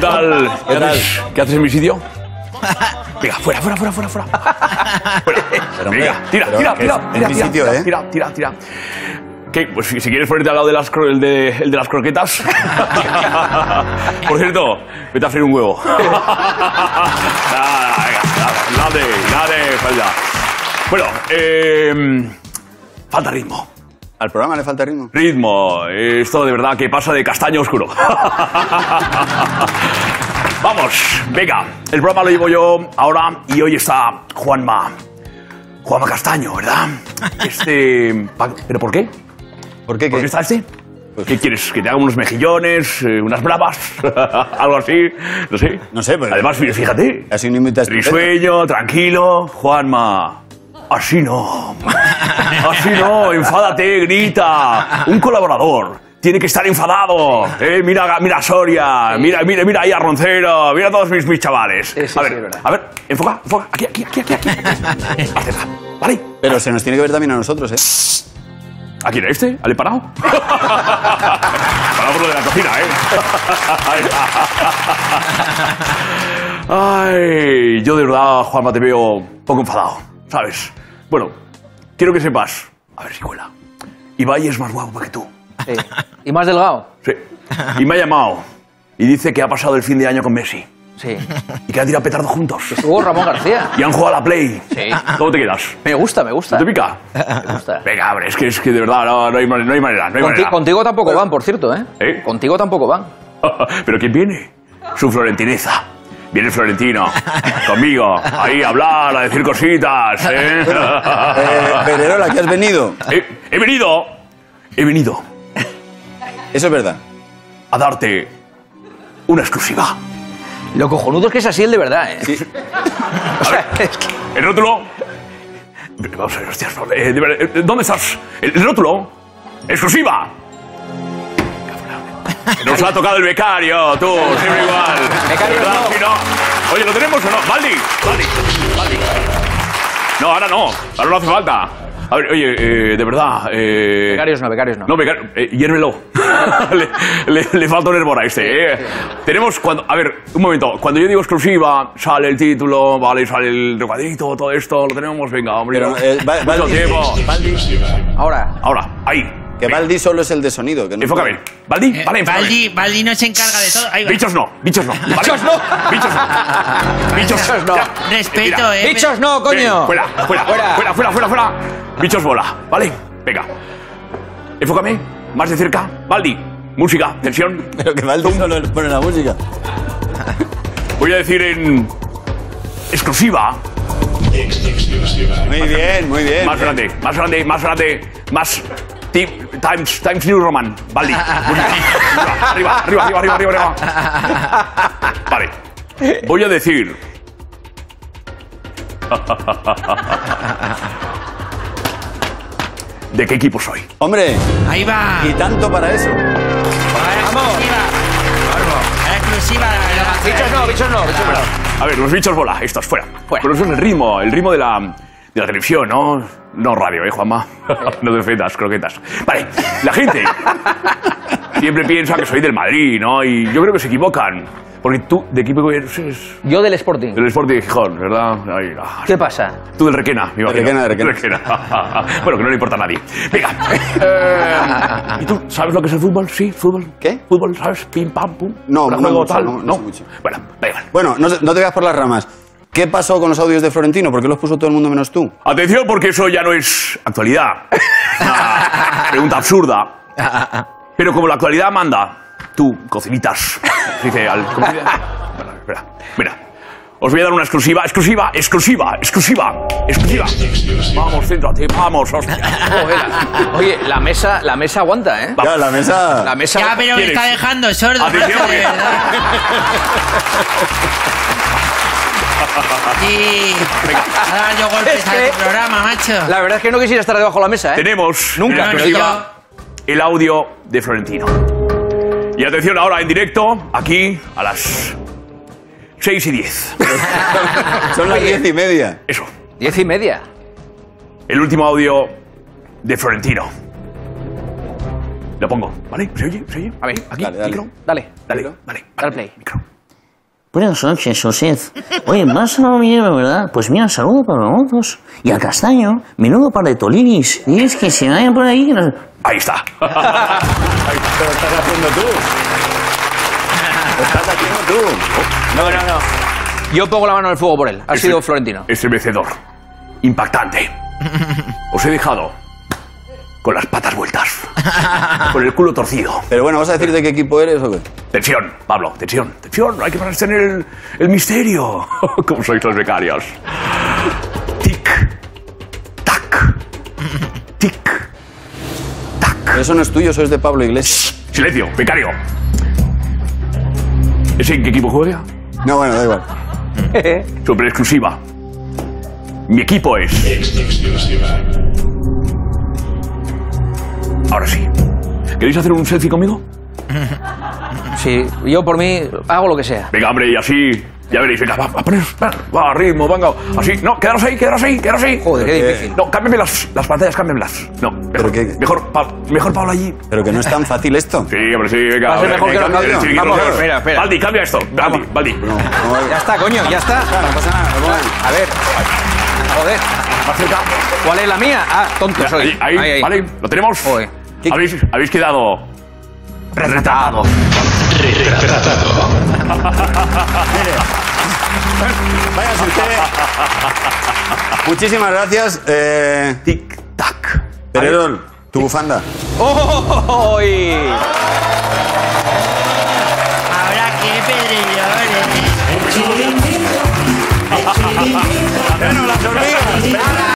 ¿Qué tal? ¿Qué tal? haces- ¿Qué haces en mi sitio? Venga, fuera, fuera, fuera, fuera, fuera. Fuera. Pero, hombre, Venga, tira, pero tira, que tira, es- tira, mi tira, sitio, tira, ¿eh? tira, tira, tira. ¿Qué? Pues si, si quieres ponerte al lado de las, cro- el de, el de las croquetas. Por cierto, vete a freír un huevo. Nada, venga, nada, dale, dale, falta. Bueno, eh, falta ritmo. Al programa le falta ritmo. Ritmo, esto de verdad que pasa de castaño oscuro. Vamos, venga, el programa lo llevo yo ahora y hoy está Juanma. Juanma Castaño, ¿verdad? Este. ¿Pero por qué? ¿Por qué? ¿Por qué ¿Qué? está este? ¿Qué quieres? ¿Que te haga unos mejillones, eh, unas bravas? ¿Algo así? No sé. No sé, pero- Además, fíjate. Ha sido una invitación. Risueño, tranquilo, Juanma. Así no. Así no, enfádate, grita. Un colaborador tiene que estar enfadado. Eh, mira, mira a Soria, mira, mira, mira ahí a Roncero, mira a todos mis, mis chavales. Sí, sí, a ver, a ver, enfoca, enfoca. Aquí, aquí, aquí, aquí. aquí. Acerca, ¿vale? Pero se nos tiene que ver también a nosotros, ¿eh? ¿A quién? ¿A este? ¿Al empanado? Parado por lo de la cocina, ¿eh? Ay, yo de verdad, Juanma, te veo un poco enfadado, ¿sabes? Bueno, quiero que sepas, a ver si cuela. Ibai es más guapo que tú. Sí. ¿Y más delgado? Sí. Y me ha llamado y dice que ha pasado el fin de año con Messi Sí. y que han tirado petardo juntos. Estuvo Ramón García. Y han jugado a la Play. Sí. ¿Cómo te quedas? Me gusta, me gusta. ¿No te pica? Me gusta. Venga, hombre, es que, es que de verdad no, no hay, no hay manera. No hay Conti- manera. contigo tampoco van, por cierto, ¿eh? ¿Eh? Contigo tampoco van. ¿Pero quién viene? Su florentineza. Viene florentino. Conmigo. Ahí a hablar, a decir cositas. ¿eh? Eh, ¿qué has venido? he, he venido. He venido Eso es verdad. a darte una exclusiva. Lo cojonudo es que es así el de verdad, ¿eh? Sí. O sea, es que... El rótulo. Vamos a ver, hostias. no, eh, de verdad, eh, ¿Dónde estás? El rótulo. Exclusiva. Nos ha tocado el becario, tú, siempre igual. Becario De verdad, no. sí, no. Oye, ¿lo tenemos o no? Baldi, Baldi, Baldi. No, ahora no. Ahora no hace falta. A ver, oye, eh, de verdad. Eh, Becarios no, becarios no. no, becario, eh, hiérvelo. le, le- le falta un hervor a este. eh. Tenemos cuando. A ver, un momento. Cuando yo digo exclusiva, sale el título, vale, sale el recuadrito, todo esto, lo tenemos, venga, hombre. Pero, eh, Va- Mucho tiempo. Ahora. Ahora, ahí. Que Baldi solo es el de sonido. Que no Enfócame. Baldi, Eh, vale, enfócame. Baldi, Baldi no se encarga de todo. Ahí va. Bichos no, bichos no. ¿vale? Bichos no. Bichos no. Bichos Bichos no. Respeto, Mira. eh. ¡Bichos no, coño! Fuera, fuera, Fuera. fuera, fuera, fuera, fuera. Bichos bola, ¿vale? Venga. Enfócame, más de cerca. Baldi, música, tensión. Pero que Baldi solo pone la música. Voy a decir en exclusiva. Muy bien, muy bien. Más grande, más grande, más grande, más. Ti- Times, Times New Roman. Baldi. música. Arriba, arriba, arriba, arriba, arriba, arriba. Vale. Voy a decir. ¿De qué equipo soy? Hombre, Ahí va. y tanto para eso. Vamos. Exclusiva. Bichos no, bichos no, bichos no. A ver, los bichos bola, estos fuera. Fuera. Pero eso es el ritmo, el ritmo de la, de la televisión, ¿no? No radio, ¿eh, Juanma? no defendas, croquetas. Vale, la gente siempre piensa que soy del Madrid, ¿no? Y yo creo que se equivocan. Porque tú, ¿de qué equipo eres? Yo del Sporting. Del Sporting de Gijón, ¿verdad? Ahí, ah. ¿Qué pasa? Tú del Requena, me imagino. Requena, de Requena. Requena. bueno, que no le importa a nadie. Venga. Eh, ¿Y tú sabes lo que es el fútbol? Sí, fútbol. ¿Qué? ¿Fútbol, sabes? Pim, pam, pum. No, no juego, mucho, tal. no- no sé mucho. Bueno, da igual. Bueno, no, no te veas por las ramas. ¿Qué pasó con los audios de Florentino? ¿Por qué los puso todo el mundo menos tú? Atención, porque eso ya no es actualidad. Una pregunta absurda. Pero como la actualidad manda, tú, cocinitas. Dice al. ¿cómo se dice? Bueno, espera, mira. Os voy a dar una exclusiva, exclusiva, exclusiva, exclusiva, exclusiva. Vamos, céntrate, vamos, hostia. Joder. Oye, la mesa, la mesa aguanta, ¿eh? Ya, la mesa. La mesa. Ya, pero me ¿Quieres? está dejando sordo. Atención, porque-. Sí. A dar yo golpes Es a que- tu programa, macho. La verdad es que no quisiera estar debajo de la mesa, ¿eh? Tenemos Nunca, pero exclusiva el audio de Florentino. Y atención ahora en directo, aquí a las 6 y 10. Son las diez y media. Eso, Diez y media. el último audio de Florentino. Lo pongo, ¿vale? ¿Se oye? ¿Se oye? A ver, aquí, Dale, dale. micro. Dale. Dale, Micro. dale, Dale play. Micro. Buenas noches, José. Oye, vas a noviembre, ¿verdad? Pues mira, saludo para los mozos. Y al castaño, menudo par de tolinis. Diles que se vayan por ahí. que nos- Ahí está. Ahí, Pero lo estás haciendo tú. Lo estás haciendo tú. No, no, no. Yo pongo la mano en el fuego por él. Ha Ese- sido Florentino. Estremecedor. Impactante. Os he dejado con las patas vueltas. Con el culo torcido. Pero bueno, ¿vas a decir de qué equipo eres o qué? Tensión, Pablo, tensión, tensión. Hay que mantener el, el misterio. Como sois los becarios. Tic, tac, tic, tac. Eso no es tuyo, eso es de Pablo Iglesias. Silencio, becario. ¿Ese en qué equipo juega? No, bueno, da igual. Super exclusiva. Mi equipo es. Ahora sí. ¿Queréis hacer un selfie conmigo? Sí, yo por mí hago lo que sea. Venga, hombre, y así. Ya veréis, venga, va, va a poner. Va, va, ritmo, venga. Así. No, quedaros ahí, quedaros ahí, quedaros ahí. Joder, qué que- difícil. No, cámbiame las, las pantallas, cámbiamelas. No, mejor, Pero que- mejor, Pa- mejor Pablo allí. Pero que no es tan fácil esto. Sí, hombre, sí, venga. Va a ser mejor que lo Vamos, claro. espera, espera. Baldi, cambia esto. Baldi, Baldi. No, no, Ya está, coño, ya está. no pasa nada. ahí. A ver. Joder. ¿Cuál es la mía? Ah, tonto soy. Ahí, ahí, ¿vale? ¿Lo tenemos? Joder. ¿Habéis, habéis quedado retratados. Váyase usted. Muchísimas gracias. Eh, Tic, tac. Pererol, tu bufanda. ¡Uy! Ahora qué pedrillones. Bueno, las hormigas.